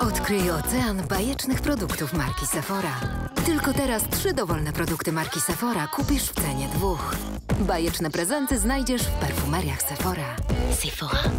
Odkryj ocean bajecznych produktów marki Sephora. Tylko teraz trzy dowolne produkty marki Sephora kupisz w cenie dwóch. Bajeczne prezenty znajdziesz w perfumeriach Sephora. Sephora.